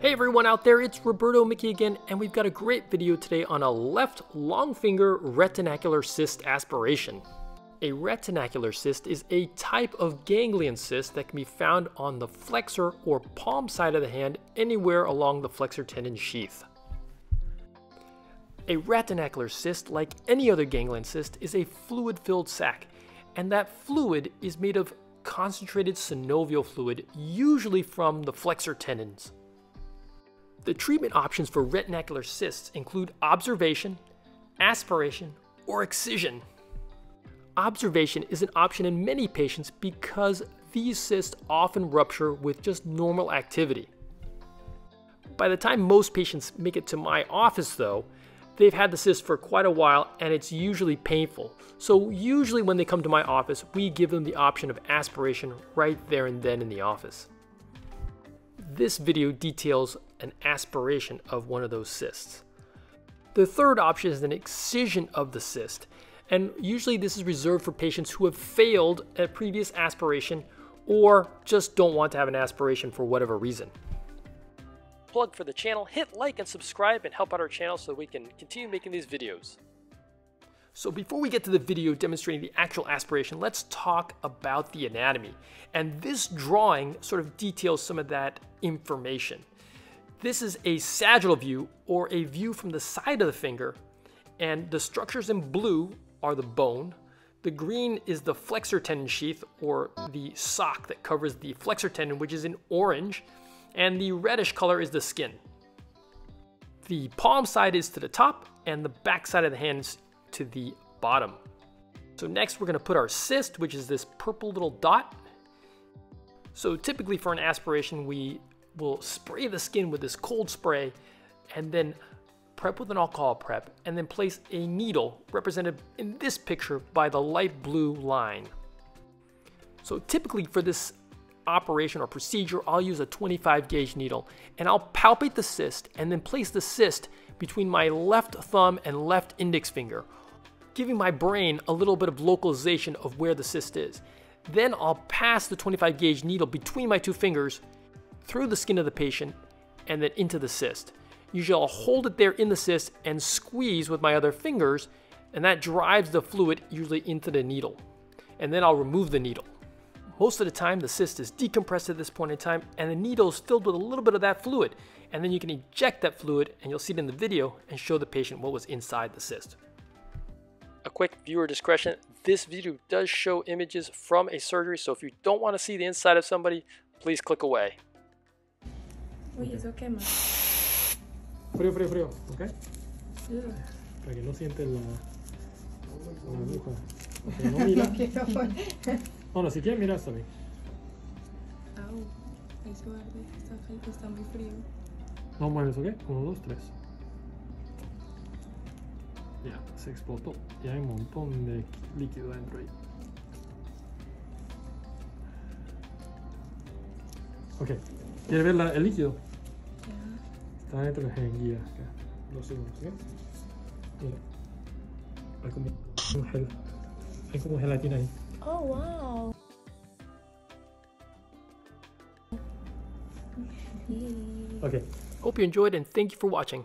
Hey everyone out there, it's Roberto Miki again, and we've got a great video today on a left long finger retinacular cyst aspiration. A retinacular cyst is a type of ganglion cyst that can be found on the flexor or palm side of the hand anywhere along the flexor tendon sheath. A retinacular cyst, like any other ganglion cyst, is a fluid-filled sac, and that fluid is made of concentrated synovial fluid, usually from the flexor tendons. The treatment options for retinacular cysts include observation, aspiration, or excision. Observation is an option in many patients because these cysts often rupture with just normal activity. By the time most patients make it to my office though, they've had the cyst for quite a while and it's usually painful. So usually when they come to my office, we give them the option of aspiration right there and then in the office. This video details an aspiration of one of those cysts. The third option is an excision of the cyst, and usually this is reserved for patients who have failed a previous aspiration or just don't want to have an aspiration for whatever reason. Plug for the channel, hit like and subscribe and help out our channel so we can continue making these videos. So before we get to the video demonstrating the actual aspiration, let's talk about the anatomy. And this drawing sort of details some of that information. This is a sagittal view or a view from the side of the finger and the structures in blue are the bone. The green is the flexor tendon sheath or the sock that covers the flexor tendon which is in orange and the reddish color is the skin. The palm side is to the top and the back side of the hand is to the bottom. So next we're gonna put our cyst, which is this purple little dot. So typically for an aspiration, we will spray the skin with this cold spray and then prep with an alcohol prep and then place a needle represented in this picture by the light blue line. So typically for this operation or procedure, I'll use a 25 gauge needle and I'll palpate the cyst and then place the cyst between my left thumb and left index finger giving my brain a little bit of localization of where the cyst is. Then I'll pass the 25 gauge needle between my two fingers through the skin of the patient and then into the cyst. Usually I'll hold it there in the cyst and squeeze with my other fingers and that drives the fluid usually into the needle. And then I'll remove the needle. Most of the time the cyst is decompressed at this point in time and the needle is filled with a little bit of that fluid and then you can eject that fluid and you'll see it in the video and show the patient what was inside the cyst. A quick viewer discretion, this video does show images from a surgery, so if you don't want to see the inside of somebody, please click away. Uy, eso quema. Frío, frío, frío, ¿ok? Ugh. Para que no sientes la, la aguja. No mira. No, no, si quieres mirar está bien. Au, eso arde, está, cal- está muy frío. No mueves, ¿ok? Uno, dos, tres. Ya, se explotó. Y hay un montón de líquido dentro ahí. Ok, ¿quieres ver la- el líquido? Ya. Está dentro de la jeringuilla. Acá. Los signos, ¿ok? Mira. Hay como un gel. Hay como gelatina ahí. Oh, wow. Ok. Hope you enjoyed and thank you for watching.